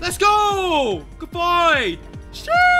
Let's go! Goodbye! Sheesh!